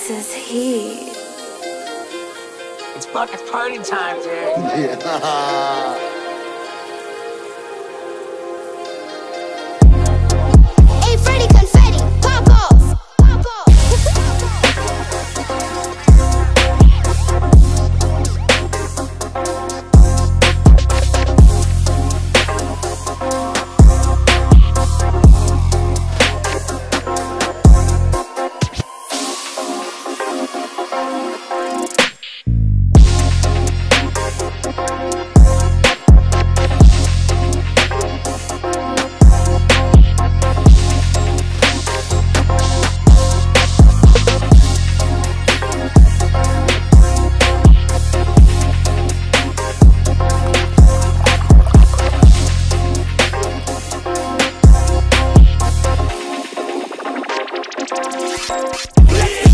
This is heat. It's fucking party time, dude. Yeah. Let's